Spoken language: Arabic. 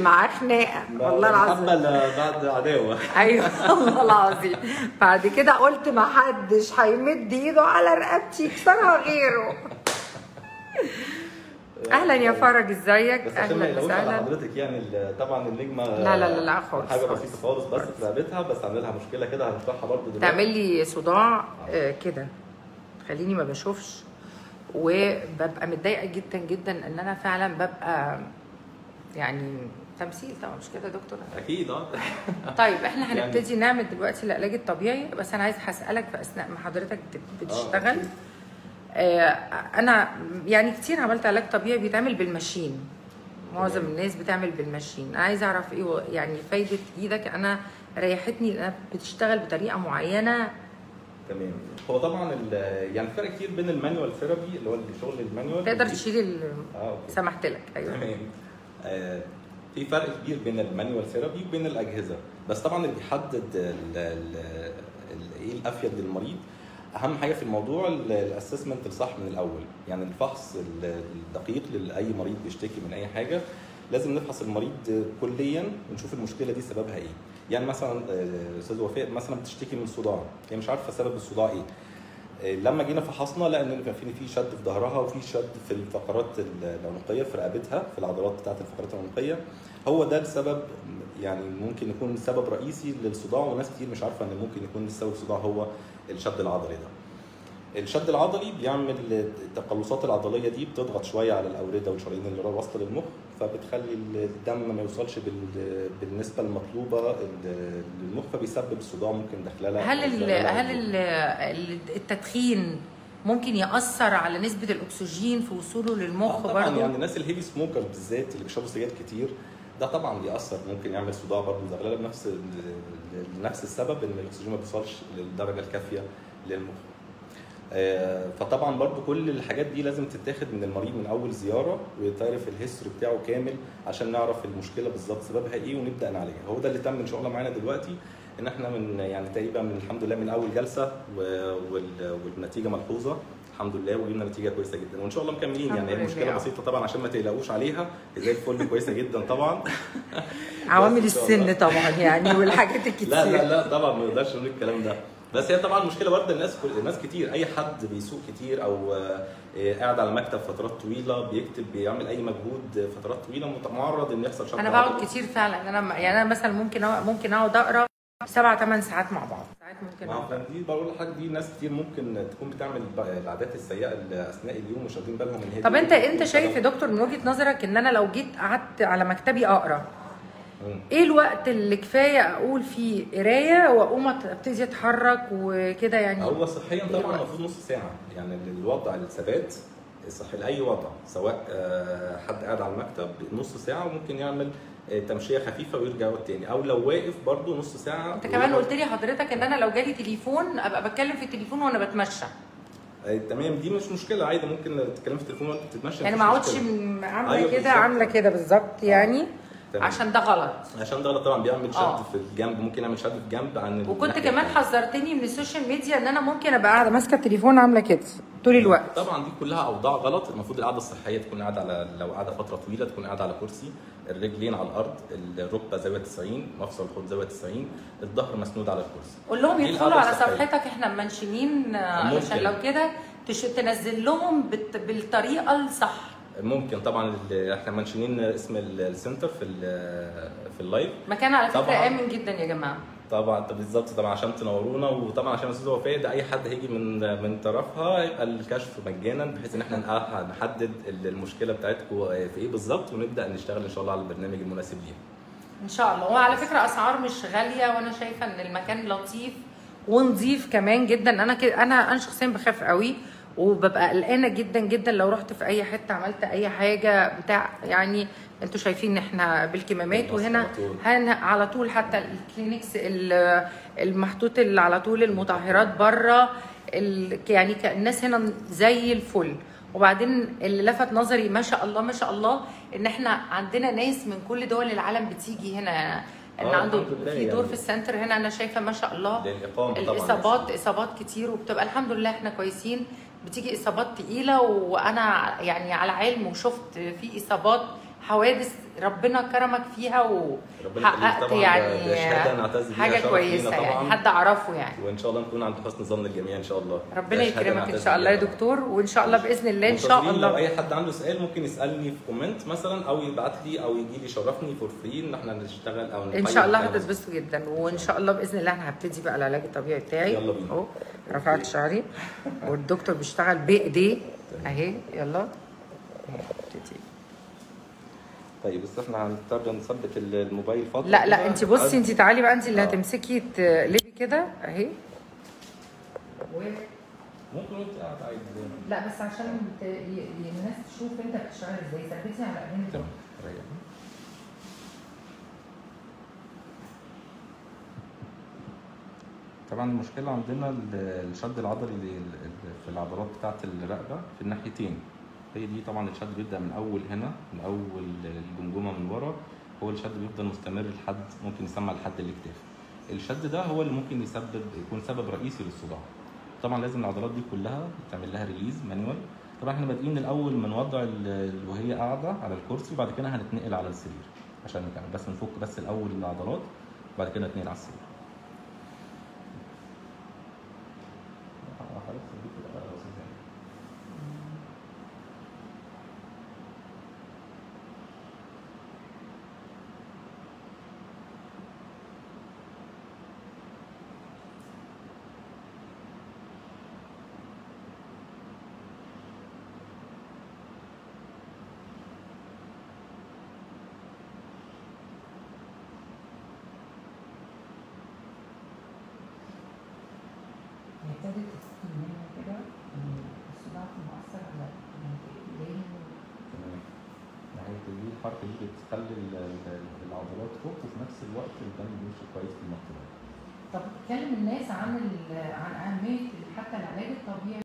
معاه خناقه والله العظيم. محمد بعد عداوة. أيوه والله العظيم. بعد كده قلت ما حدش هيمد إيده على رقبتي يكسرها غيره. أهلا يا فرج إزيك؟ ما أهلا وسهلا. حضرتك يعني طبعا النجمة لا لا لا لا خالص حاجة. بسيطة خالص بس في رقبتها بس عامل لها مشكلة كده هنشرحها برضه دلوقتي. تعمل لي صداع آه، كده. خليني ما بشوفش. وببقى متضايقة جدا جدا إن أنا فعلا ببقى يعني تمثيل طبعا مش كده يا دكتور؟ أكيد آه. طيب إحنا يعني- هنبتدي نعمل دلوقتي العلاج الطبيعي بس أنا عايز هسالك في أثناء ما حضرتك بت- بتشتغل. آه أنا يعني كتير عملت علاج طبيعي بيتعمل بال machine. معظم الناس بتعمل بال machine. أنا عايزة أعرف إيه يعني فايدة إيدك؟ أنا ريحتني انها بتشتغل بطريقة معينة. تمام. هو طبعا يعني فرق كتير بين ال manual therapy اللي هو الشغل ال manual تقدر تشيل ال- آه okay. سمحت لك. أيوه. تمام. آه، في فرق كبير بين ال manual therapy وبين الأجهزة. بس طبعا اللي بيحدد إيه الأفيد للمريض أهم حاجة في الموضوع ال assessment الصح من الأول. يعني الفحص ال- الدقيق لأي مريض بيشتكي من أي حاجة لازم نفحص المريض كليا ونشوف المشكلة دي سببها إيه. يعني مثلا آه، أستاذ وفاء مثلا بتشتكي من صداع. هي مش عارفة سبب الصداع إيه. لما جينا فحصنا لقينا ان في في شد في ظهرها وفي شد في الفقرات العنقيه في رقبتها في العضلات بتاعت الفقرات العنقيه هو ده السبب يعني ممكن يكون سبب رئيسي للصداع وناس كتير مش عارفة إن ممكن يكون السبب الصداع هو الشد العضلي ده. الشد العضلي بيعمل التقلصات العضلية دي بتضغط شوية على الأوردة والشرايين اللي واصله للمخ فبتخلي الدم ما يوصلش بال- بالنسبة المطلوبة للمخ فبيسبب الصداع ممكن دخلله هل ال هل ال ال- التدخين ممكن يأثر على نسبة الأكسجين في وصوله للمخ آه طبعا برضه يعني الناس ال heavy smoker بالذات اللي بيشربوا سجاير كتير ده طبعا بيأثر ممكن يعمل صداع برضه زغلله بنفس لنفس السبب إن الأكسجين ما بيوصلش للدرجه الكافية للمخ. آه، فطبعا برضو كل الحاجات دي لازم تتاخد من المريض من أول زيارة ويتعرف ال history بتاعه كامل عشان نعرف المشكلة بالظبط سببها إيه ونبدأ نعالجها. هو ده اللي تم إن شاء الله معانا دلوقتي إن إحنا من يعني تقريبا من الحمد لله من أول جلسة والنتيجة ملحوظة الحمد لله وجبنا نتيجة كويسة جدا. وإن شاء الله مكملين يعني هي. المشكلة بسيطة طبعا عشان ما تقلقوش عليها. زي الفل كويسة جدا طبعا. عوامل. السن طبعا يعني والحاجات الكتير لا لا لا طبعا ما نقدرش نقول الكلام ده. بس هي طبعا مشكله برضه الناس كل الناس كتير أي حد بيسوق كتير أو آه، آه، قاعد على مكتب فترات طويلة بيكتب بيعمل أي مجهود فترات طويلة معرض إن يحصل شد أنا بقعد. كتير فعلا أنا يعني أنا مثلا ممكن ممكن أقعد أقرأ سبع ثمان ساعات مع بعض ساعات ممكن دي بقول حاجة دي ناس كتير ممكن تكون بتعمل العادات السيئة اثناء اليوم مش واخدين بالهم إن هي طب انت أنت شايف يا دكتور من وجهة نظرك إن أنا لو جيت قعدت على مكتبي أقرأ. إيه الوقت اللي كفاية أقول فيه قراية وأقوم أبتدي أتحرك وكده يعني؟ هو صحيا إيه طبعا؟ المفروض نص ساعة. يعني الوضع الثبات صحي لأي وضع سواء آه، حد قاعد على المكتب نص ساعة وممكن يعمل آه، تمشية خفيفة ويرجع يقعد تاني. أو لو واقف برضه نص ساعة أنت كمان قلت لي حضرتك إن أنا لو جالي تليفون أبقى بتكلم في التليفون وأنا بتمشى. آه، تمام. دي مش مشكلة. عادي ممكن تتكلم في التليفون وأنت بتتمشى يعني ما اقعدش عاملة أيوة كده. عاملة كده بالظبط يعني. تمام. عشان ده غلط عشان ده طبعا بيعمل آه. شد في الجنب ممكن يعمل شد في الجنب عن وكنت كمان. حذرتني من ال social media إن أنا ممكن أبقى قاعدة ماسكة التليفون عاملة كده طول الوقت طبعا دي كلها أوضاع غلط المفروض القعدة الصحية تكون قاعدة على لو قاعدة فترة طويلة تكون قاعدة على كرسي الرجلين على الأرض الركبة زاوية 90 مفصل الحوض زاوية 90 الظهر مسنود على الكرسي قول لهم يدخلوا على. صفحتك إحنا منشنين آه،. علشان لو كده تنزل لهم بالطريقة الصح ممكن طبعا إحنا منشنين اسم ال- ال center في ال- في ال live مكان على فكرة. آمن جدا يا جماعة. طبعا طب بالظبط طبعا عشان تنورونا وطبعا عشان أستاذ وفاء ده أي حد هيجي من من طرفها يبقى الكشف مجانا بحيث إن إحنا نحدد المشكلة بتاعتكم في إيه بالظبط ونبدأ نشتغل إن شاء الله على البرنامج المناسب ليها إن شاء الله. وعلى فكرة أسعار مش غالية وأنا شايفة إن المكان لطيف ونظيف كمان جدا. أنا كده أنا أنا شخصيا بخاف قوي. وببقى قلقانة جدا جدا لو رحت في أي حتة عملت أي حاجة بتاع يعني أنتوا شايفين ان إحنا بالكمامات وهنا على طول. هن على طول حتى الكلينكس ال- المحطوط اللي على طول المطهرات بره يعني الناس هنا زي الفل وبعدين اللي لفت نظري ما شاء الله ما شاء الله إن إحنا عندنا ناس من كل دول العالم بتيجي هنا إن آه، عنده في دور يعني. في ال center هنا أنا شايفة ما شاء الله للاقامه طبعا الإصابات إصابات كتير وبتبقى الحمد لله إحنا كويسين بتيجي إصابات تقيلة وأنا يعني على علم وشفت في إصابات حوادث ربنا كرمك فيها وحققت يعني حاجة كويسة يعني. حد أعرفه يعني. وإن شاء الله نكون عند حسن ظن الجميع إن شاء الله. ربنا يكرمك إن شاء الله يا. دكتور وإن شاء الله بإذن الله إن شاء منتظرين لو الله. أي حد عنده سؤال ممكن يسألني في comment مثلا أو يبعت لي أو يجي لي يشرفني for free إن إحنا نشتغل أو إن شاء الله هتتبسطوا جدا وإن شاء الله بإذن الله أنا هبتدي بقى العلاج الطبيعي بتاعي. يلا بينا. رفعت شعري والدكتور بيشتغل بإيديه أهي يلا ابتدي. طيب بس إحنا هنضطر نثبت الموبايل فتره لا لا. انت بصي انت تعالي بقى انت اللي آه. هتمسكي تقلبي كده أهي ممكن أنت قاعد انت. لا بس عشان الناس تشوف أنت بتشتغل إزاي ثبتي على ايدينك تمام طبعا المشكلة عندنا ال- الشد العضلي ال- ال- في العضلات بتاعة الرقبة في الناحيتين. هي دي طبعا الشد بيبدأ من أول هنا من أول الجمجمة من ورا. هو الشد بيفضل مستمر لحد ممكن يسمى لحد الاكتاف. الشد ده هو اللي ممكن يسبب يكون سبب رئيسي للصداع. طبعا لازم العضلات دي كلها يتعمل لها release manual طبعا إحنا بادئين الأول من وضع وهي قاعدة على الكرسي وبعد كده هنتنقل على السرير عشان بس نفك بس الأول العضلات وبعد كده نتنقل على السرير. الحركه دي بتخلي العضلات فوق وفي نفس الوقت الدم بيمشي كويس في المنطقة. طب بتكلم الناس عن عن أهمية حتى العلاج الطبيعي.